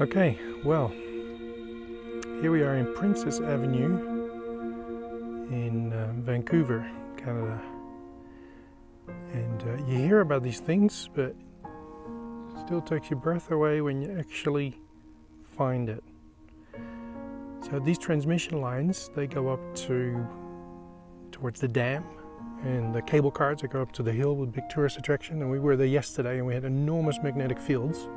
Okay, well, here we are in Princess Avenue in uh, Vancouver, Canada. And uh, you hear about these things, but it still takes your breath away when you actually find it. So these transmission lines, they go up to towards the dam and the cable cars that go up to the hill with big tourist attraction and we were there yesterday and we had enormous magnetic fields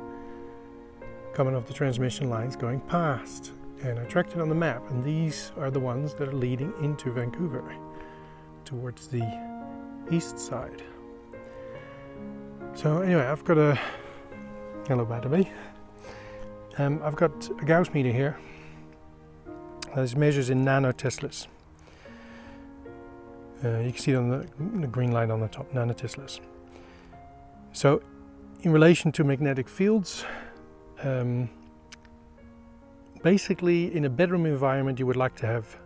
coming off the transmission lines going past and I tracked it on the map and these are the ones that are leading into Vancouver towards the east side. So anyway, I've got a hello battery. Um, I've got a Gauss meter here. This measures in nanoteslas. Uh, you can see it on the, the, green line on the top, nanoteslas. So, in relation to magnetic fields, um, basically in a bedroom environment you would like to have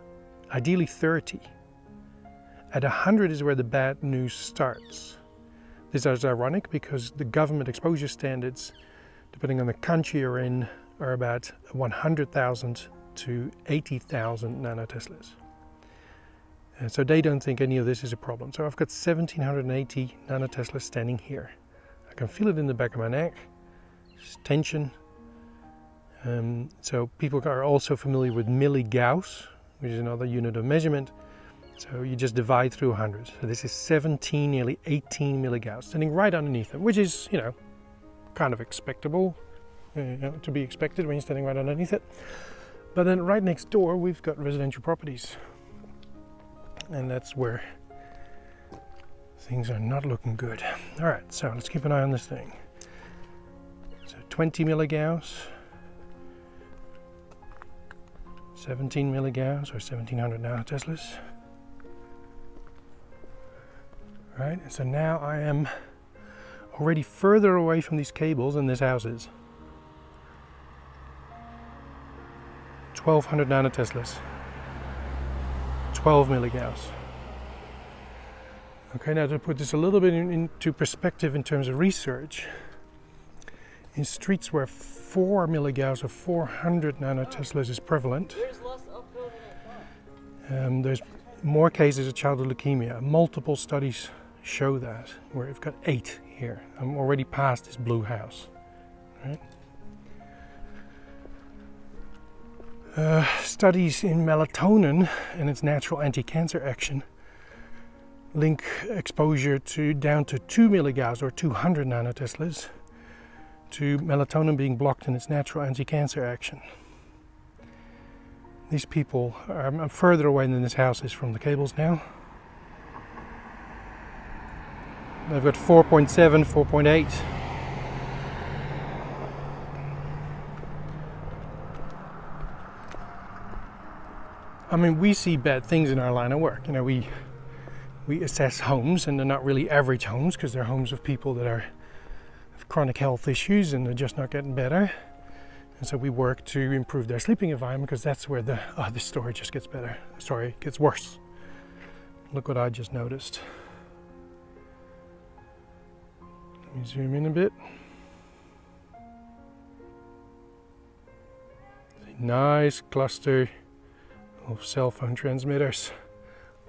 ideally 30. At 100 is where the bad news starts. This is ironic because the government exposure standards, depending on the country you're in, are about 100,000 to 80,000 nanoteslas. And so they don't think any of this is a problem. So I've got 1780 nanoteslas standing here. I can feel it in the back of my neck. It's tension. Um, so people are also familiar with milligauss, which is another unit of measurement. So you just divide through 100. So this is 17, nearly 18 milligauss, standing right underneath them, which is, you know, kind of expectable, uh, you know, to be expected when you're standing right underneath it. But then right next door, we've got residential properties and that's where things are not looking good. All right, so let's keep an eye on this thing. So 20 milligauss, 17 milligauss or 1700 nanoteslas. Right, so now I am already further away from these cables than this house is. 1200 nanoteslas. 12 milligauss. Okay, now to put this a little bit in, into perspective in terms of research, in streets where 4 milligauss or 400 nanoteslas is prevalent, um, there's more cases of childhood leukemia. Multiple studies show that, where we've got 8 here. I'm already past this blue house. Right? Uh, studies in melatonin and its natural anti-cancer action link exposure to down to 2 milligauss or 200 nanoteslas to melatonin being blocked in its natural anti-cancer action. These people are I'm further away than this house is from the cables now. They've got 4.7, 4.8. I mean, we see bad things in our line of work. You know, we we assess homes, and they're not really average homes because they're homes of people that are chronic health issues and they're just not getting better. And so we work to improve their sleeping environment because that's where the oh, the story just gets better. Sorry, gets worse. Look what I just noticed. Let me zoom in a bit. Nice cluster of cell phone transmitters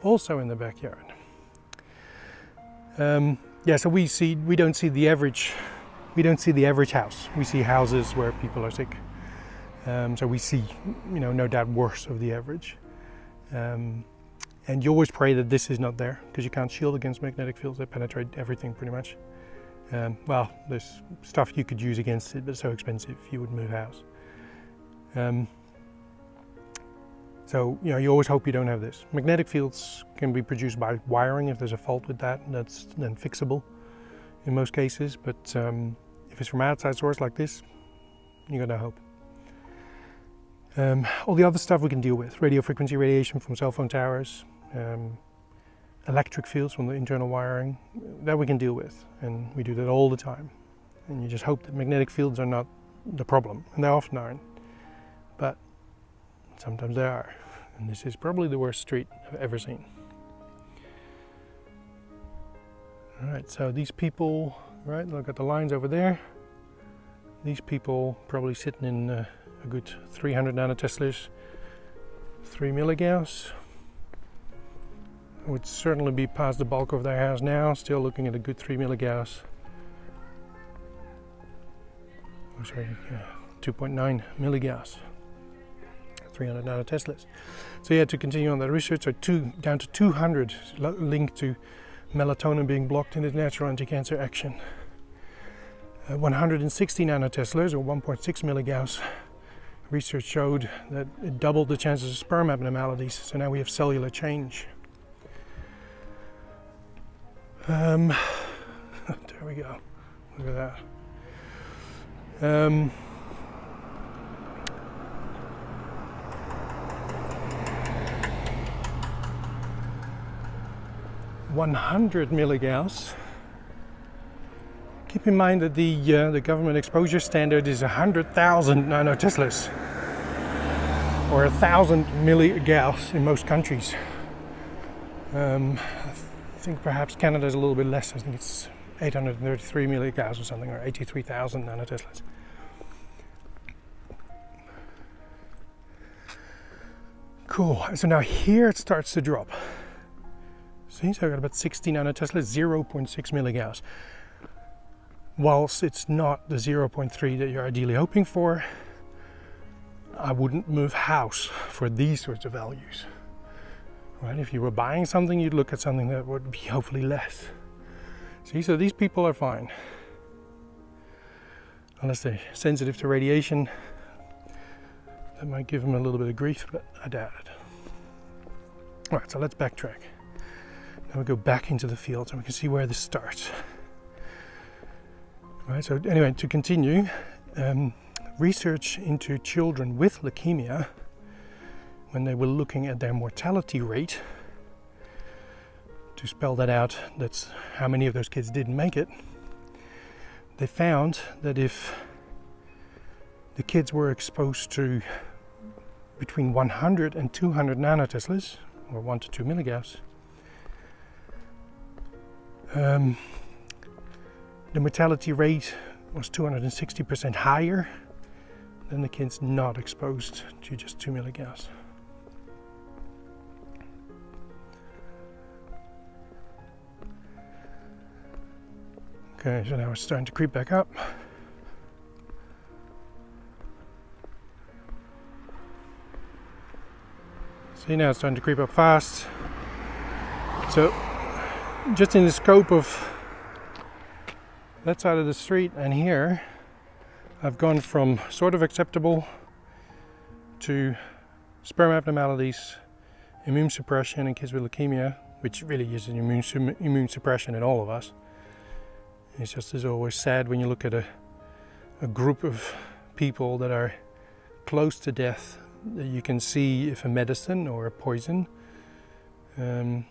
also in the backyard. Um, yeah, so we see we don't see the average we don't see the average house. We see houses where people are sick. Um, so we see, you know, no doubt worse of the average. Um, and you always pray that this is not there because you can't shield against magnetic fields that penetrate everything pretty much. Um, well, there's stuff you could use against it, but it's so expensive you would move house. Um, so, you know, you always hope you don't have this. Magnetic fields can be produced by wiring if there's a fault with that, that's then fixable in most cases. But um, if it's from outside source like this, you got no hope. Um, all the other stuff we can deal with, radio frequency radiation from cell phone towers, um, electric fields from the internal wiring, that we can deal with. And we do that all the time. And you just hope that magnetic fields are not the problem, and they often aren't. But Sometimes they are. And this is probably the worst street I've ever seen. All right, so these people, right, look at the lines over there. these people probably sitting in uh, a good 300 nanoteslas, 3 milligauss. Would certainly be past the bulk of their house now, still looking at a good 3 milligauss. Oh, sorry, yeah, 2.9 milligauss, 300 nanoteslas. So yeah, to continue on that research, so two, down to 200 linked to melatonin being blocked in its natural anti-cancer action. Uh, 160 nanoteslas or 1.6 milligauss research showed that it doubled the chances of sperm abnormalities. So now we have cellular change. Um, there we go. Look at that. Um, One hundred milligauss. Keep in mind that the uh, the government exposure standard is hundred thousand nanoteslas, or thousand milligauss in most countries. Um, think perhaps Canada is a little bit less. I think it's 833 milligauss or something, or 83,000 nanoteslas. Cool. So now here it starts to drop. See, so I've got about 60 nanoteslas, 0.6 milligauss. Whilst it's not the 0.3 that you're ideally hoping for, I wouldn't move house for these sorts of values right? If you were buying something, you'd look at something that would be hopefully less. See, so these people are fine. Unless they're sensitive to radiation, that might give them a little bit of grief, but I doubt it. All right, so let's backtrack. Now we go back into the field and we can see where this starts. Right, so anyway, to continue, um, research into children with leukemia when they were looking at their mortality rate to spell that out, that's how many of those kids didn't make it, they found that if the kids were exposed to between 100 and 200 nanoteslas, or 1 to 2 milligauss, um, the mortality rate was 260% higher than the kids not exposed to just 2 milligauss. Okay, so now it's starting to creep back up. See now it's starting to creep up fast. So just in the scope of that side of the street and here, I've gone from sort of acceptable to sperm abnormalities, immune suppression in kids with leukemia, which really is an immune, immune suppression in all of us, it's just as always sad when you look at a, a group of people that are close to death that you can see if a medicine or a poison um,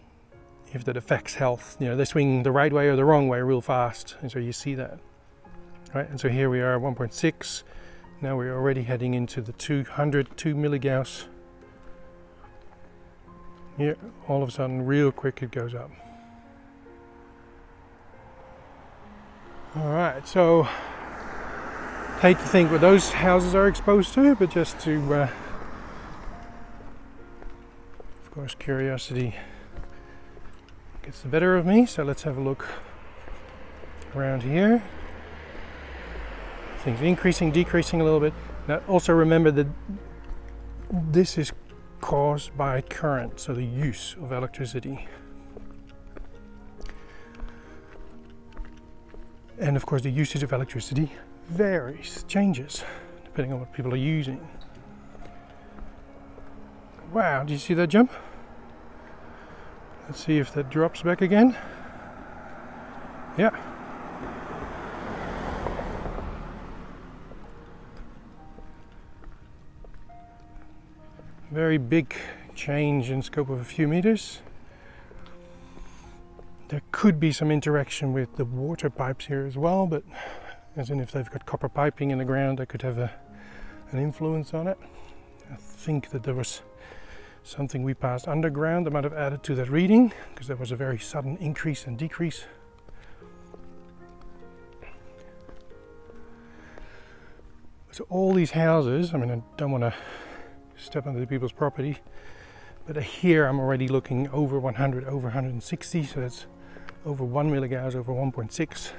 if that affects health. You know they swing the right way or the wrong way real fast. And so you see that. Right? And so here we are 1.6 now we're already heading into the 200 2 milligauss here all of a sudden real quick it goes up. All right, so hate to think what those houses are exposed to, but just to, uh, of course, curiosity gets the better of me. So let's have a look around here. Things increasing, decreasing a little bit. Now, also remember that this is caused by current, so the use of electricity. And of course, the usage of electricity varies, changes, depending on what people are using. Wow, do you see that jump? Let's see if that drops back again. Yeah. Very big change in scope of a few meters. There could be some interaction with the water pipes here as well, but as in if they've got copper piping in the ground, that could have a, an influence on it. I think that there was something we passed underground that might have added to that reading because there was a very sudden increase and decrease. So all these houses, I mean, I don't want to step onto people's property, but here I'm already looking over 100, over 160, so that's over 1 milligauss, over 1.6.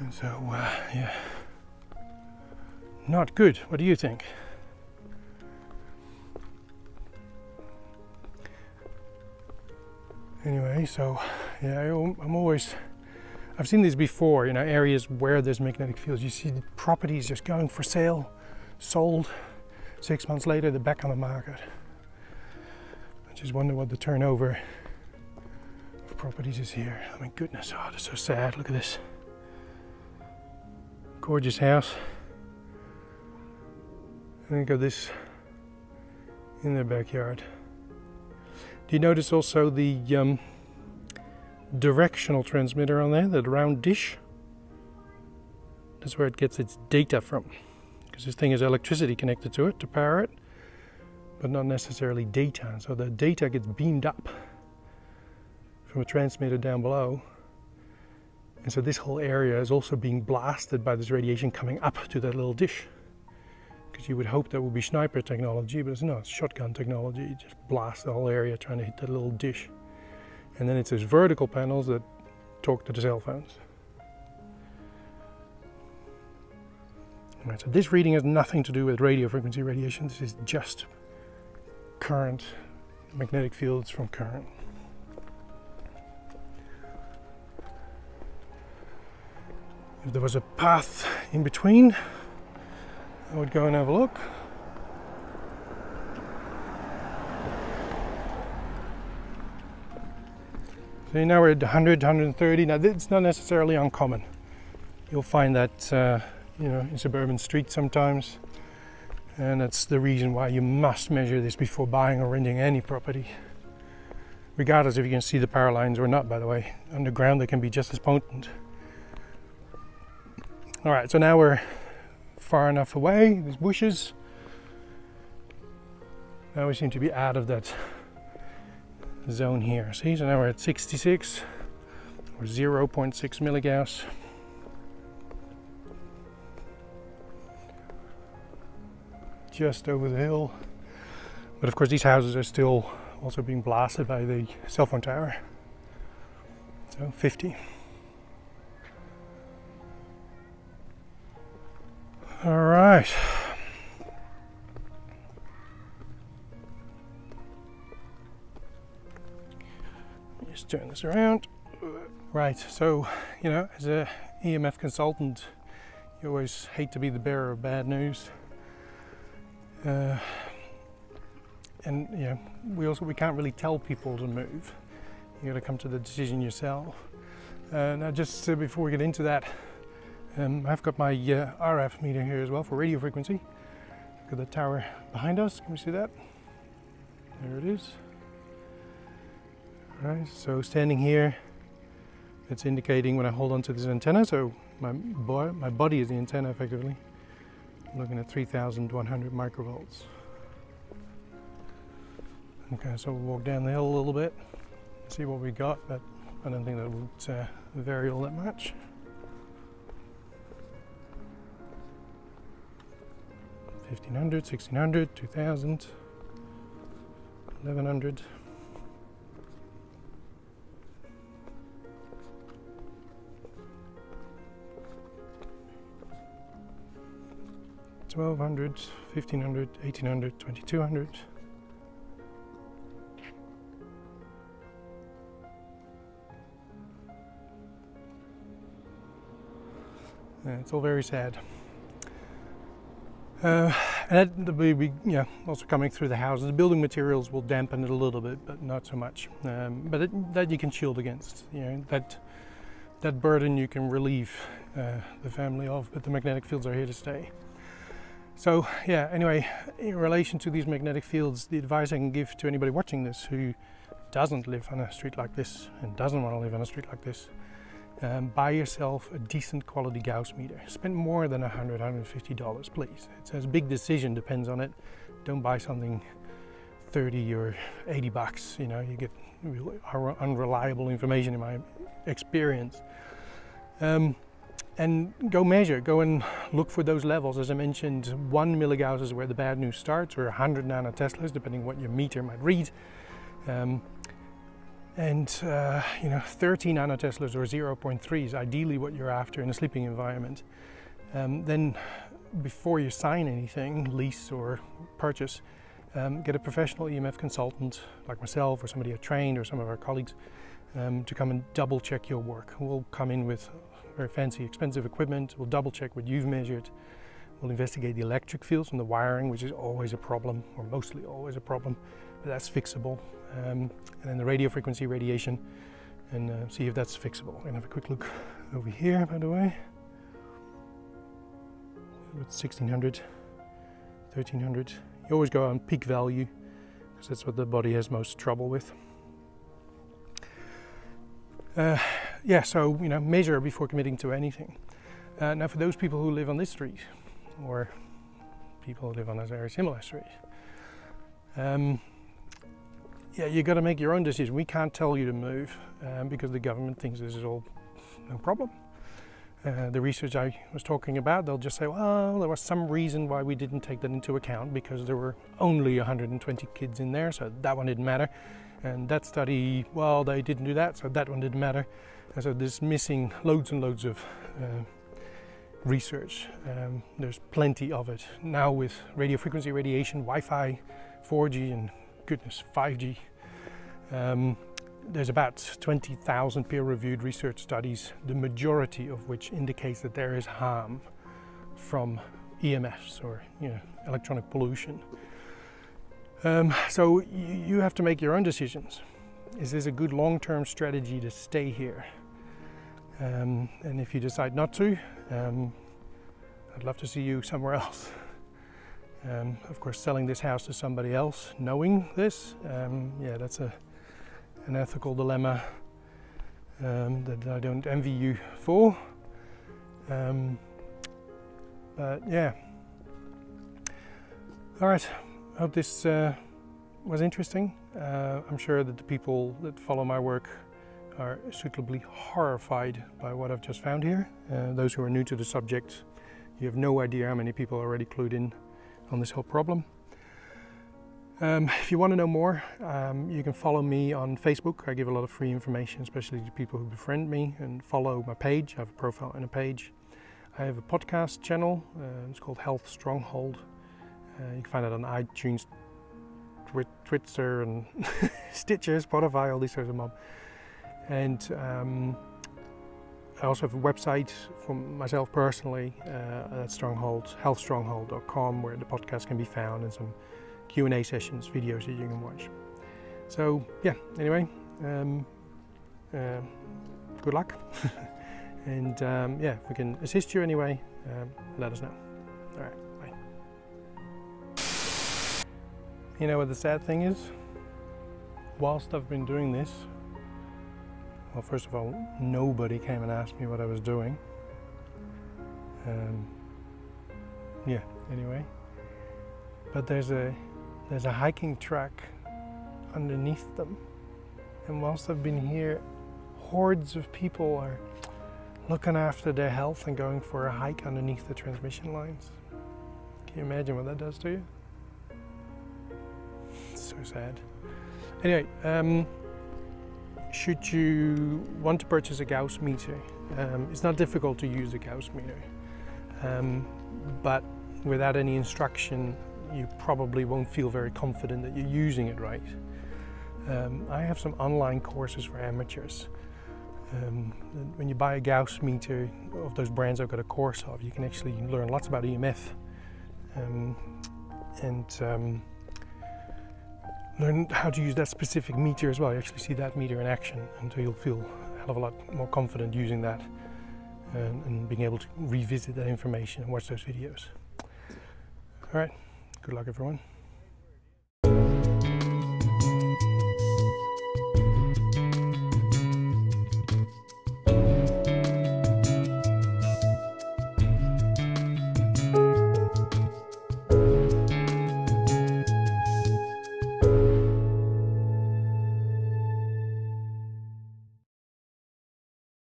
And so, uh, yeah, not good. What do you think? Anyway, so yeah, I'm always, I've seen this before, you know, areas where there's magnetic fields. You see properties just going for sale, sold, six months later they're back on the market. I just wonder what the turnover of properties is here. Oh, I mean, goodness, oh, that's so sad. Look at this. Gorgeous house. And they got this in their backyard. Do you notice also the um, directional transmitter on there, that round dish? That's where it gets its data from. Because this thing has electricity connected to it to power it, but not necessarily data. So the data gets beamed up from a transmitter down below. And so this whole area is also being blasted by this radiation coming up to that little dish because you would hope that would be sniper technology, but it's not. Shotgun technology. You just blast the whole area trying to hit that little dish. And then it's those vertical panels that talk to the cell phones. Right, so this reading has nothing to do with radio frequency radiation. This is just current, magnetic fields from current. If there was a path in between, I would go and have a look. So now we're at 100, 130. Now it's not necessarily uncommon. You'll find that uh, you know in suburban streets sometimes, and that's the reason why you must measure this before buying or renting any property. Regardless if you can see the power lines or not, by the way. Underground they can be just as potent. All right, so now we're far enough away, these bushes. Now we seem to be out of that zone here. See, so now we're at 66 or 0.6 milligauss. Just over the hill. But of course these houses are still also being blasted by the cell phone tower. So 50. All right. Just turn this around. Right, so, you know, as a EMF consultant, you always hate to be the bearer of bad news. Uh, and, you know, we also, we can't really tell people to move. You gotta come to the decision yourself. Uh, now, just uh, before we get into that, um, I've got my uh, RF meter here as well for radio frequency. Look at the tower behind us. Can we see that? There it is. All right, so standing here, it's indicating when I hold onto this antenna. So my, bo my body is the antenna effectively. I'm looking at 3,100 microvolts. Okay, so we'll walk down the hill a little bit, see what we got, but I don't think that would uh, vary all that much. 1500, 1600, 2000, 1100. Twelve hundred, fifteen hundred, eighteen hundred, twenty-two hundred. Yeah, it's all very sad. Uh, and that will be yeah, also coming through the houses. The building materials will dampen it a little bit, but not so much. Um, but it, that you can shield against. You know, that that burden you can relieve uh, the family of, but the magnetic fields are here to stay. So yeah, anyway, in relation to these magnetic fields, the advice I can give to anybody watching this who doesn't live on a street like this and doesn't want to live on a street like this um, buy yourself a decent quality Gauss meter. Spend more than 100 $150, please. It's a big decision, depends on it. Don't buy something 30 or 80 bucks, you know, you get unreliable information in my experience. Um, and go measure, go and look for those levels. As I mentioned, one milligauss is where the bad news starts, or 100 nanoteslas, depending what your meter might read. Um, and uh, you know, 30 nanoteslas or 0.3 is ideally what you're after in a sleeping environment. Um, then, before you sign anything, lease or purchase, um, get a professional EMF consultant like myself or somebody trained or some of our colleagues um, to come and double check your work. We'll come in with very fancy, expensive equipment. We'll double check what you've measured. We'll investigate the electric fields and the wiring, which is always a problem, or mostly always a problem, but that's fixable. Um, and then the radio frequency radiation, and uh, see if that's fixable. And have a quick look over here, by the way. It's 1600, 1300. You always go on peak value, because that's what the body has most trouble with. Uh, yeah, so you know, measure before committing to anything. Uh, now, for those people who live on this street, or people who live on a very similar street, um, yeah, you've got to make your own decision. We can't tell you to move um, because the government thinks this is all no problem. Uh, the research I was talking about, they'll just say, well, there was some reason why we didn't take that into account because there were only 120 kids in there, so that one didn't matter. And that study, well, they didn't do that, so that one didn't matter. And so there's missing loads and loads of uh, research. Um, there's plenty of it. Now with radio frequency radiation, Wi-Fi, 4G and goodness, 5G, um, there's about 20,000 peer-reviewed research studies, the majority of which indicates that there is harm from EMFs or you know, electronic pollution. Um, so you have to make your own decisions. Is this a good long-term strategy to stay here? Um, and if you decide not to, um, I'd love to see you somewhere else. Um, of course, selling this house to somebody else, knowing this, um, yeah, that's a, an ethical dilemma um, that I don't envy you for. Um, but yeah. All right, I hope this uh, was interesting. Uh, I'm sure that the people that follow my work are suitably horrified by what I've just found here. Uh, those who are new to the subject, you have no idea how many people are already clued in on this whole problem. Um, if you want to know more, um, you can follow me on Facebook. I give a lot of free information, especially to people who befriend me and follow my page. I have a profile and a page. I have a podcast channel. Uh, it's called Health Stronghold. Uh, you can find it on iTunes, Twitter, and Stitcher, Spotify, all these sorts of mob. And um, I also have a website for myself personally uh, at Stronghold, healthstronghold.com, where the podcast can be found and some Q&A sessions, videos that you can watch. So yeah, anyway, um, uh, good luck. and um, yeah, if we can assist you anyway, um, let us know. All right, bye. You know what the sad thing is? Whilst I've been doing this, well, first of all, nobody came and asked me what I was doing. Um, yeah, anyway. But there's a there's a hiking track underneath them. And whilst I've been here, hordes of people are looking after their health and going for a hike underneath the transmission lines. Can you imagine what that does to you? It's so sad. Anyway, um, should you want to purchase a Gauss meter, um, it's not difficult to use a Gauss meter, um, but without any instruction, you probably won't feel very confident that you're using it right. Um, I have some online courses for amateurs. Um, when you buy a Gauss meter of those brands I've got a course of, you can actually learn lots about EMF um, and um, learn how to use that specific meter as well. You actually see that meter in action, and so you'll feel a hell of a lot more confident using that and, and being able to revisit that information and watch those videos. All right, good luck everyone.